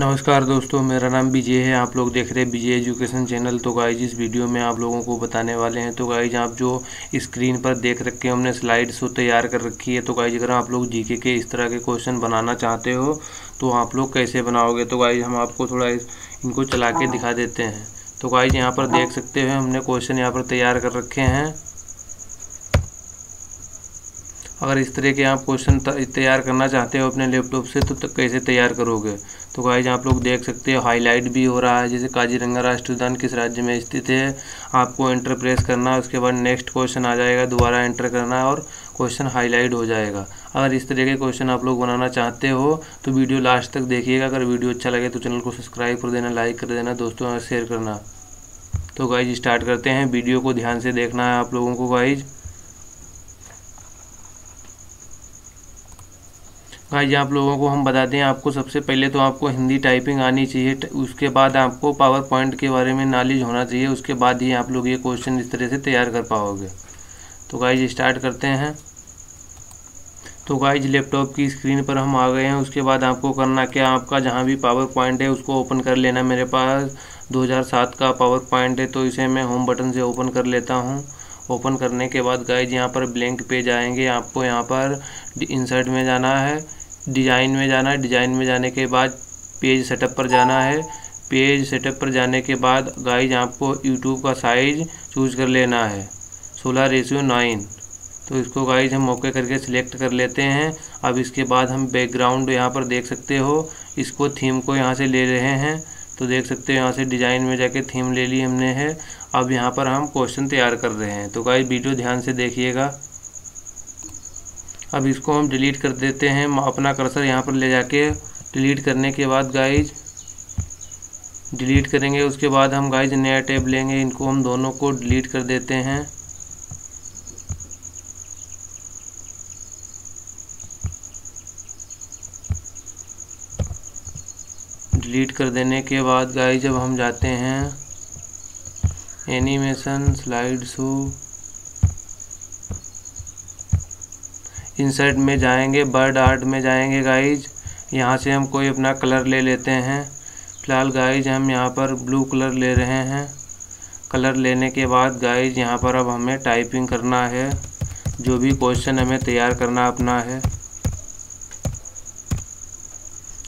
नमस्कार दोस्तों, मेरा नाम विजय है। आप लोग देख रहे हैं विजय एजुकेशन चैनल। तो गाइज़ इस वीडियो में आप लोगों को बताने वाले हैं। तो गाइज़ आप जो स्क्रीन पर देख रखे हैं, हमने स्लाइड शो तैयार कर रखी है। तो गाइज़ अगर आप लोग जीके के इस तरह के क्वेश्चन बनाना चाहते हो तो आप लोग कैसे बनाओगे? तो गाइज़ हम आपको थोड़ा इनको चला के दिखा देते हैं। तो गाइज़ यहाँ पर देख सकते हो, हमने क्वेश्चन यहाँ पर तैयार कर रखे हैं। अगर इस तरह के आप क्वेश्चन तैयार करना चाहते हो अपने लैपटॉप से तो, तो कैसे तैयार करोगे? तो गाइज़ आप लोग देख सकते हो हाईलाइट भी हो रहा है जैसे काजीरंगा राष्ट्रीय उद्यान किस राज्य में स्थित है। आपको एंटर प्रेस करना उसके बाद नेक्स्ट क्वेश्चन आ जाएगा दोबारा एंटर करना और क्वेश्चन हाईलाइट हो जाएगा। अगर इस तरह के क्वेश्चन आप लोग बनाना चाहते हो तो वीडियो लास्ट तक देखिएगा। अगर वीडियो अच्छा लगे तो चैनल को सब्सक्राइब कर देना लाइक कर देना दोस्तों शेयर करना। तो गाइज़ स्टार्ट करते हैं। वीडियो को ध्यान से देखना है आप लोगों को गाइज़ गाइज़ आप लोगों को हम बता दें, आपको सबसे पहले तो आपको हिंदी टाइपिंग आनी चाहिए उसके बाद आपको पावर पॉइंट के बारे में नॉलेज होना चाहिए, उसके बाद ही आप लोग ये क्वेश्चन इस तरह से तैयार कर पाओगे। तो गाइज़ स्टार्ट करते हैं। तो गाइज़ लैपटॉप की स्क्रीन पर हम आ गए हैं, उसके बाद आपको करना क्या, आपका जहाँ भी पावर पॉइंट है, उसको ओपन कर लेना। मेरे पास 2007 का पावर पॉइंट है तो इसे मैं होम बटन से ओपन कर लेता हूँ। ओपन करने के बाद गाइज़ यहाँ पर ब्लैंक पेज आएँगे, आपको यहाँ पर इंसर्ट में जाना है। डिज़ाइन में जाना है। डिज़ाइन में जाने के बाद पेज सेटअप पर जाना है। पेज सेटअप पर जाने के बाद गाइज़ आपको यूट्यूब का साइज़ चूज़ कर लेना है। सोलह रेशियो नाइन तो इसको गाइज़ हम ओके करके सिलेक्ट कर लेते हैं। अब इसके बाद हम बैकग्राउंड यहाँ पर देख सकते हो। इसको थीम को यहाँ से ले रहे हैं। तो देख सकते हो यहाँ से डिज़ाइन में जाके थीम ले ली हमने है। अब यहाँ पर हम क्वेश्चन तैयार कर रहे हैं। तो गाइज़ वीडियो ध्यान से देखिएगा। अब इसको हम डिलीट कर देते हैं। अपना कर्सर यहाँ पर ले जाके डिलीट करने के बाद गाइज़ डिलीट करेंगे। उसके बाद हम गाइज़ नया टैब लेंगे। इनको हम दोनों को डिलीट कर देते हैं। डिलीट कर देने के बाद गाइज़ जब हम जाते हैं। एनिमेशन स्लाइड शो इंसर्ट में जाएँगे बर्ड आर्ट में जाएँगे गाइज़ यहाँ से हम कोई अपना कलर ले लेते हैं. फ़िलहाल गाइज़ हम यहाँ पर ब्लू कलर ले रहे हैं. कलर लेने के बाद गाइज़ यहाँ पर अब हमें टाइपिंग करना है. जो भी क्वेश्चन हमें तैयार करना अपना है.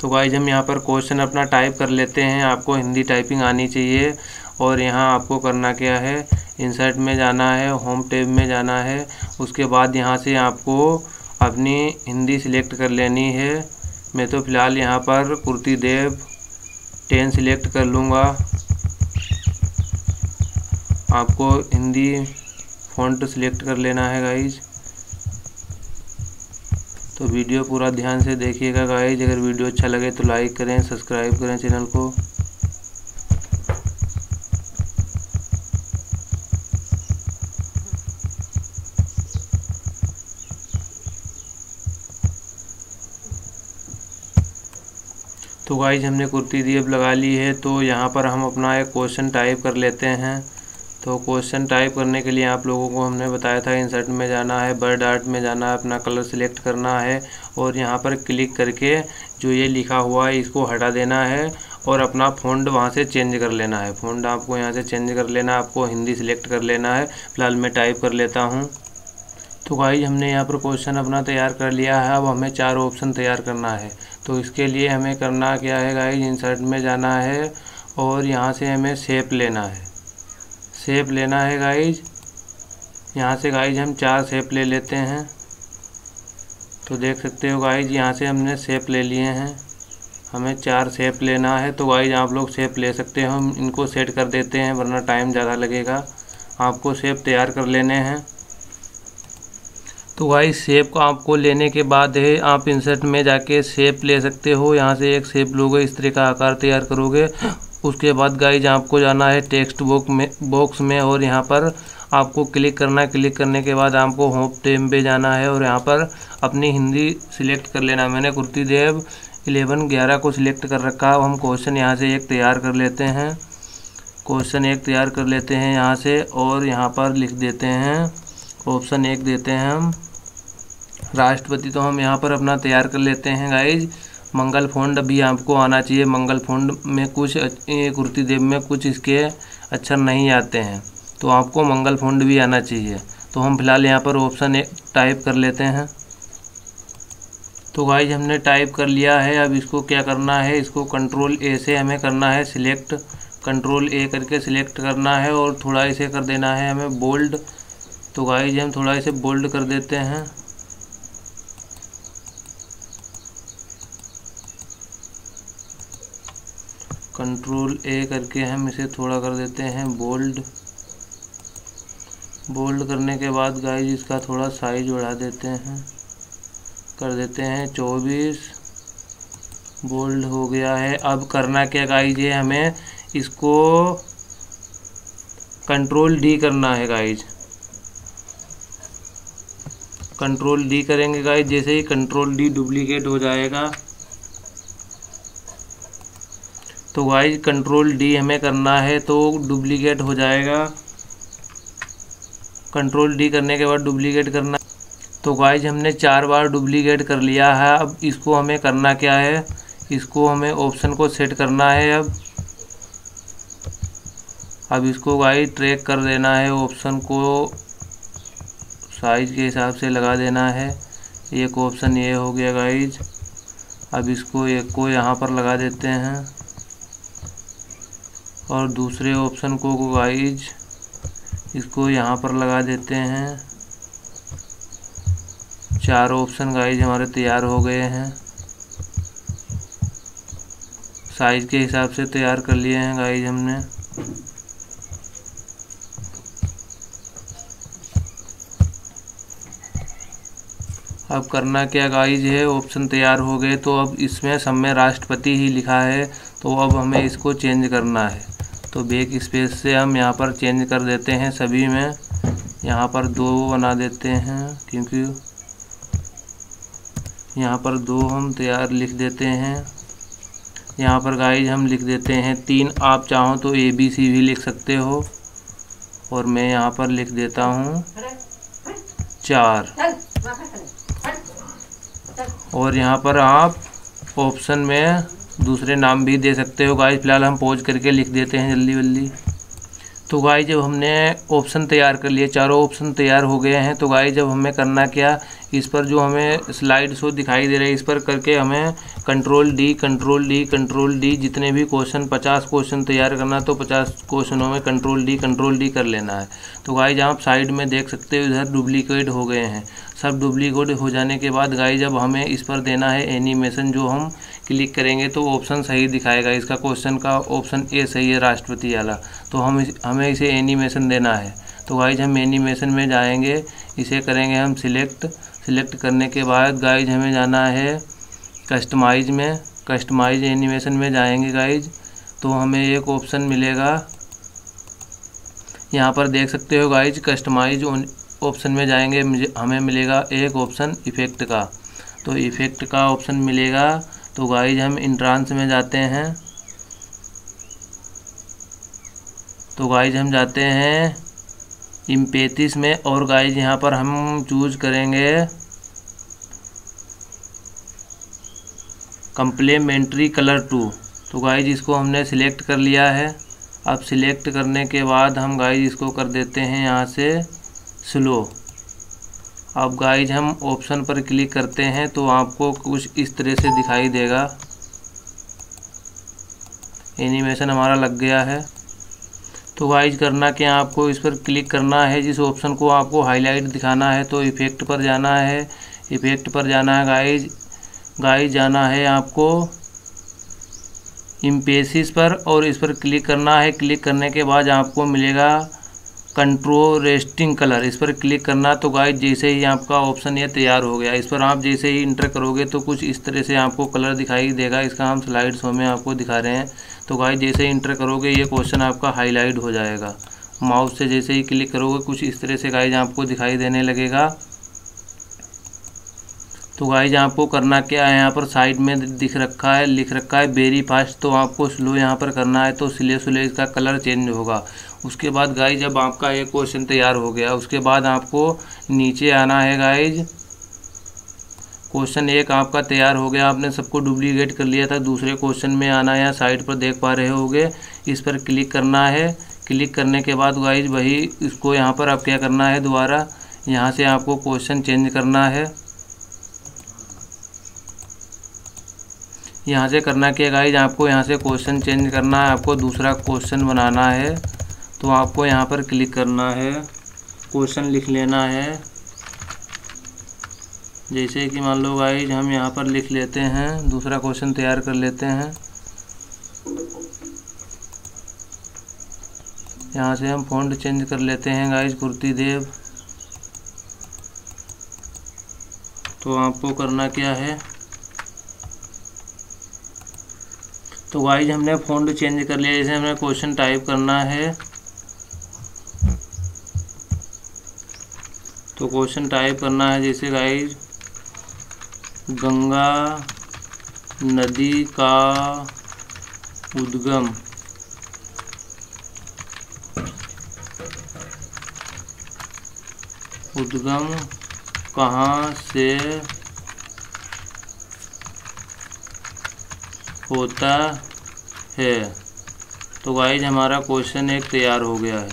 तो गाइज़ हम यहाँ पर क्वेश्चन अपना टाइप कर लेते हैं. आपको हिंदी टाइपिंग आनी चाहिए. और यहाँ आपको करना क्या है? इंसर्ट में जाना है होम टेब में जाना है. उसके बाद यहाँ से आपको अपनी हिंदी सिलेक्ट कर लेनी है। मैं तो फ़िलहाल यहाँ पर कुर्ती देव टेन सिलेक्ट कर लूँगा। आपको हिंदी फ़ॉन्ट सिलेक्ट कर लेना है गाइज़ तो वीडियो पूरा ध्यान से देखिएगा गाइज़ अगर वीडियो अच्छा लगे तो लाइक करें सब्सक्राइब करें चैनल को। तो गाइज़ हमने कुर्ती दीप लगा ली है तो यहाँ पर हम अपना एक क्वेश्चन टाइप कर लेते हैं। तो क्वेश्चन टाइप करने के लिए आप लोगों को हमने बताया था इंसर्ट में जाना है बर्ड आर्ट में जाना है, अपना कलर सिलेक्ट करना है, और यहाँ पर क्लिक करके जो ये लिखा हुआ है, इसको हटा देना है, और अपना फ़ॉन्ट वहाँ से चेंज कर लेना है। फ़ॉन्ट आपको यहाँ से चेंज कर लेना है, आपको हिंदी सिलेक्ट कर लेना है, फ़िलहाल मैं टाइप कर लेता हूँ। तो गाइज़ हमने यहाँ पर क्वेश्चन अपना तैयार कर लिया है, अब हमें चार ऑप्शन तैयार करना है। तो इसके लिए हमें करना क्या है गाइज़ इंसर्ट में जाना है और यहाँ से हमें सेप लेना है। सेप लेना है गाइज़ यहाँ से गाइज़ हम चार सेप ले लेते हैं। तो देख सकते हो गाइज़ यहाँ से हमने सेप ले लिए हैं। हमें चार सेप लेना है। तो गाइज़ आप लोग सेप ले सकते हो। हम इनको सेट कर देते हैं, वरना टाइम ज़्यादा लगेगा। आपको सेप तैयार कर लेने हैं। तो भाई सेप को आपको लेने के बाद है, आप इंसर्ट में जाके सेप ले सकते हो। यहाँ से एक सेप लोगे, इस तरह का आकार तैयार करोगे। उसके बाद गाइज़ आपको जाना है टेक्स्ट बुक में बॉक्स में और यहाँ पर आपको क्लिक करना है। क्लिक करने के बाद आपको होम टेम पे जाना है और यहाँ पर अपनी हिंदी सिलेक्ट कर लेना। मैंने कुर्ती देव इलेवन ग्यारह को सिलेक्ट कर रखा। है हम क्वेश्चन यहाँ से एक तैयार कर लेते हैं। क्वेश्चन एक तैयार कर लेते हैं यहाँ से और यहाँ पर लिख देते हैं। ऑप्शन एक देते हैं हम। राष्ट्रपति तो हम यहाँ पर अपना तैयार कर लेते हैं गाइज़ मंगल फोंड भी आपको आना चाहिए। मंगल फोंड में कुछ कुर्ती देव में कुछ इसके अक्षर नहीं आते हैं। तो आपको मंगल फोंड भी आना चाहिए। तो हम फ़िलहाल यहाँ पर ऑप्शन एक टाइप कर लेते हैं। तो गाइज़ हमने टाइप कर लिया है। अब इसको क्या करना है? इसको कंट्रोल ए से हमें करना है। सिलेक्ट कंट्रोल ए करके सिलेक्ट करना है और थोड़ा इसे कर देना है हमें बोल्ड तो गाइज़ हम थोड़ा इसे बोल्ड कर देते हैं। कंट्रोल ए करके हम इसे थोड़ा कर देते हैं बोल्ड बोल्ड करने के बाद गाइज़ इसका थोड़ा साइज़ बढ़ा देते हैं। कर देते हैं चौबीस। बोल्ड हो गया है। अब करना क्या गाइज़ है हमें इसको कंट्रोल डी करना है गाइज़ कंट्रोल डी करेंगे गाइज़ जैसे ही कंट्रोल डी डुप्लीकेट हो जाएगा। तो गाइज़ कंट्रोल डी हमें करना है तो डुप्लीकेट हो जाएगा। कंट्रोल डी करने के बाद डुप्लीकेट करना। तो गाइज़ हमने चार बार डुप्लीकेट कर लिया है। अब इसको हमें करना क्या है? इसको हमें ऑप्शन को सेट करना है अब। अब इसको गाइज़ ट्रैक कर देना है ऑप्शन को। साइज़ के हिसाब से लगा देना है। एक ऑप्शन ये हो गया गाइज़ अब इसको एक को यहाँ पर लगा देते हैं। और दूसरे ऑप्शन को गाइज़ इसको यहाँ पर लगा देते हैं। चार ऑप्शन गाइज़ हमारे तैयार हो गए हैं। साइज़ के हिसाब से तैयार कर लिए हैं गाइज़ हमने। अब करना क्या गाइज़ है ऑप्शन तैयार हो गए तो अब इसमें सब में राष्ट्रपति ही लिखा है तो अब हमें इसको चेंज करना है। तो बेक स्पेस से हम यहाँ पर चेंज कर देते हैं सभी में। यहाँ पर दो बना देते हैं क्योंकि यहाँ पर दो हम तैयार लिख देते हैं। यहाँ पर गाइज़ हम लिख देते हैं तीन। आप चाहो तो ए बी सी भी लिख सकते हो। और मैं यहाँ पर लिख देता हूँ चार। और यहाँ पर आप ऑप्शन में दूसरे नाम भी दे सकते हो। गाइस फ़िलहाल हम पोज करके लिख देते हैं जल्दी जल्दी तो गाइज़ जब हमने ऑप्शन तैयार कर लिए चारों ऑप्शन तैयार हो गए हैं तो गाइज़ जब हमें करना क्या, इस पर जो हमें स्लाइड शो दिखाई दे रहा है, इस पर करके हमें control D control D control D जितने भी क्वेश्चन पचास क्वेश्चन तैयार करना तो पचास क्वेश्चनों में कंट्रोल डी कंट्रोल डी कर लेना है। तो गाइज़ आप साइड में देख सकते हो, इधर डुप्लीकेट हो गए हैं। सब डुप्लीकेट हो जाने के बाद गाइज़ जब हमें इस पर देना है एनिमेशन जो हम क्लिक करेंगे तो ऑप्शन सही दिखाएगा। इसका क्वेश्चन का ऑप्शन ए सही है राष्ट्रपति वाला तो हम इस, हमें इसे एनिमेशन देना है। तो गाइज़ हम एनिमेशन में जाएँगे। इसे करेंगे हम सिलेक्ट सिलेक्ट करने के बाद गाइज़ हमें जाना है कस्टमाइज में। कस्टमाइज एनिमेशन में जाएँगे गाइज़ तो हमें एक ऑप्शन मिलेगा। यहाँ पर देख सकते हो गाइज़ कस्टमाइज ऑप्शन में जाएँगे। हमें मिलेगा एक ऑप्शन इफ़ेक्ट का। तो इफ़ेक्ट का ऑप्शन मिलेगा। तो गाइज़ हम इंट्रांस में जाते हैं। तो गाइज़ हम जाते हैं इम्पेतीस में और गाइज़ यहाँ पर हम चूज़ करेंगे कंप्लीमेंट्री कलर टू तो गाइज़ इसको हमने सिलेक्ट कर लिया है। अब सिलेक्ट करने के बाद हम गाइज़ इसको कर देते हैं यहाँ से स्लो अब गाइज़ हम ऑप्शन पर क्लिक करते हैं तो आपको कुछ इस तरह से दिखाई देगा। एनिमेशन हमारा लग गया है। तो गाइज़ करना क्या आपको इस पर क्लिक करना है? जिस ऑप्शन को आपको हाईलाइट दिखाना है तो इफ़ेक्ट पर जाना है। इफ़ेक्ट पर जाना है गाइज़ गाइज़ जाना है आपको इम्पेसिस पर और इस पर क्लिक करना है। क्लिक करने के बाद आपको मिलेगा कंट्रोल रेस्टिंग कलर इस पर क्लिक करना तो गाइज़ जैसे ही आपका ऑप्शन ये तैयार हो गया, इस पर आप जैसे ही इंटर करोगे तो कुछ इस तरह से आपको कलर दिखाई देगा, इसका हम स्लाइड शो में आपको दिखा रहे हैं। तो गाइज़ जैसे ही इंटर करोगे, ये क्वेश्चन आपका हाईलाइट हो जाएगा। माउस से जैसे ही क्लिक करोगे, कुछ इस तरह से गाइज़ आपको दिखाई देने लगेगा। तो गाइज़ आपको करना क्या है? यहाँ पर साइड में दिख रखा है, लिख रखा है वेरी फास्ट तो आपको स्लो यहाँ पर करना है तो सिले सुले इसका कलर चेंज होगा। उसके बाद गाइज़ जब आपका एक क्वेश्चन तैयार हो गया, उसके बाद आपको नीचे आना है गाइज़ क्वेश्चन एक आपका तैयार हो गया, आपने सबको डुप्लीकेट कर लिया था, दूसरे क्वेश्चन में आना है साइड पर देख पा रहे होगे। इस पर क्लिक करना है। क्लिक करने के बाद गाइज़ वही इसको यहाँ पर आप क्या करना है दोबारा? यहाँ से आपको क्वेश्चन चेंज करना है। यहाँ से करना क्या गाइज़ आपको यहाँ से क्वेश्चन चेंज करना है, आपको दूसरा क्वेश्चन बनाना है। तो आपको यहाँ पर क्लिक करना है। क्वेश्चन लिख लेना है। जैसे कि मान लो गाइज़ हम यहाँ पर लिख लेते हैं, दूसरा क्वेश्चन तैयार कर लेते हैं। यहाँ से हम फॉन्ट चेंज कर लेते हैं गाइज़ कुर्ती देव। तो आपको करना क्या है? तो वाइज हमने फॉन्ट चेंज कर लिया जैसे हमें क्वेश्चन टाइप करना है। तो क्वेश्चन टाइप करना है, जैसे गाइज़ गंगा नदी का उद्गम। उद्गम कहाँ से होता है। तो गाइज़ हमारा क्वेश्चन एक तैयार हो गया है।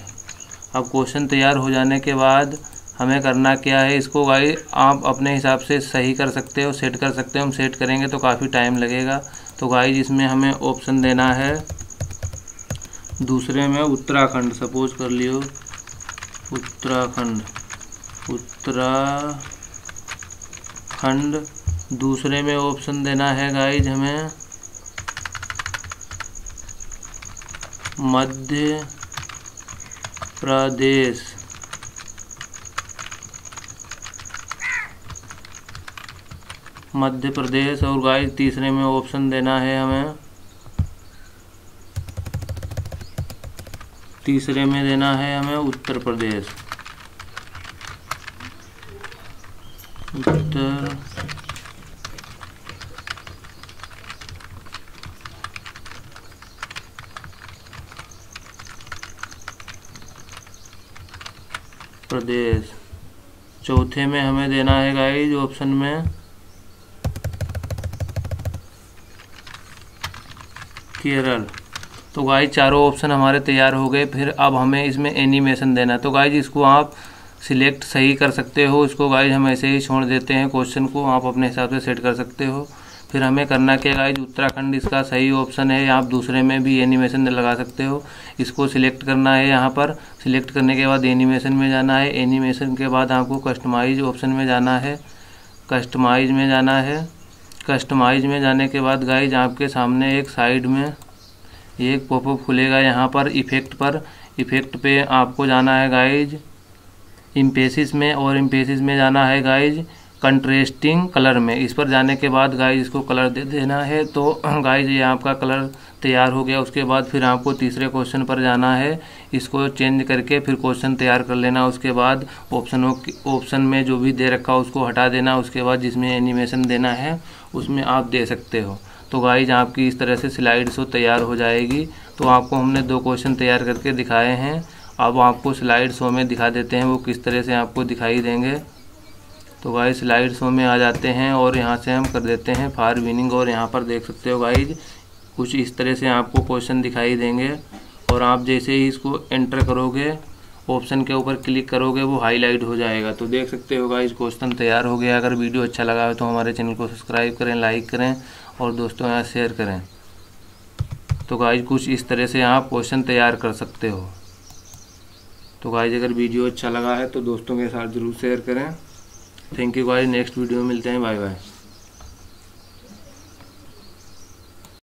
अब क्वेश्चन तैयार हो जाने के बाद हमें करना क्या है? इसको भाई आप अपने हिसाब से सही कर सकते हो सेट कर सकते हो। हम सेट करेंगे तो काफ़ी टाइम लगेगा। तो गाइज़ इसमें हमें ऑप्शन देना है। दूसरे में उत्तराखंड सपोज़ कर लियो। उत्तराखंड उत्तराखंड। दूसरे में ऑप्शन देना है गाइज़ हमें। मध्य प्रदेश। मध्य प्रदेश और गाय तीसरे में ऑप्शन देना है हमें। तीसरे में देना है हमें उत्तर प्रदेश। उत्तर प्रदेश चौथे में हमें देना है गाइज़ ऑप्शन में। केरल। तो गाइज़ चारों ऑप्शन हमारे तैयार हो गए, फिर अब हमें इसमें एनिमेशन देना है। तो गाइज़ इसको आप सिलेक्ट सही कर सकते हो। इसको गाइज़ हम ऐसे ही छोड़ देते हैं क्वेश्चन को, आप अपने हिसाब से सेट कर सकते हो। फिर हमें करना क्या गाइज़ उत्तराखंड इसका सही ऑप्शन है। आप दूसरे में भी एनिमेशन लगा सकते हो। इसको सिलेक्ट करना है यहाँ पर। सिलेक्ट करने के बाद एनिमेशन में जाना है। एनिमेशन के बाद आपको कस्टमाइज ऑप्शन में जाना है। कस्टमाइज में जाना है। कस्टमाइज में जाने के बाद गाइज़ आपके सामने एक साइड में एक पॉपअप खुलेगा यहाँ पर इफ़ेक्ट पर। इफ़ेक्ट पे आपको जाना है गाइज़ इम्पेसिस में और इम्पेसिस में जाना है गाइज़ कंट्रेस्टिंग कलर में। इस पर जाने के बाद गाइज़ इसको कलर दे देना है। तो गाइज़ ये आपका कलर तैयार हो गया। उसके बाद फिर आपको तीसरे क्वेश्चन पर जाना है। इसको चेंज करके फिर क्वेश्चन तैयार कर लेना। उसके बाद ऑप्शनों ऑप्शन में जो भी दे रखा उसको हटा देना। उसके बाद जिसमें एनिमेशन देना है, उसमें आप दे सकते हो। तो गाइज़ आपकी इस तरह से स्लाइड शो तैयार हो जाएगी। तो आपको हमने दो क्वेश्चन तैयार करके दिखाए हैं। अब आपको स्लाइड शो में दिखा देते हैं। वो किस तरह से आपको दिखाई देंगे। तो गाइज़ स्लाइड शो में आ जाते हैं और यहाँ से हम कर देते हैं फार विनिंग और यहाँ पर देख सकते हो गाइज़ कुछ इस तरह से आपको क्वेश्चन दिखाई देंगे और आप जैसे ही इसको एंटर करोगे ऑप्शन के ऊपर क्लिक करोगे, वो हाईलाइट हो जाएगा। तो देख सकते हो गाइज़ क्वेश्चन तैयार हो गया। अगर वीडियो अच्छा लगा हो तो हमारे चैनल को सब्सक्राइब करें लाइक करें और दोस्तों यहाँ शेयर करें। तो गाइज़ कुछ इस तरह से आप क्वेश्चन तैयार कर सकते हो। तो गाइज़ अगर वीडियो अच्छा लगा है तो दोस्तों के साथ ज़रूर शेयर करें। Thank you guys next video में मिलते हैं. Bye bye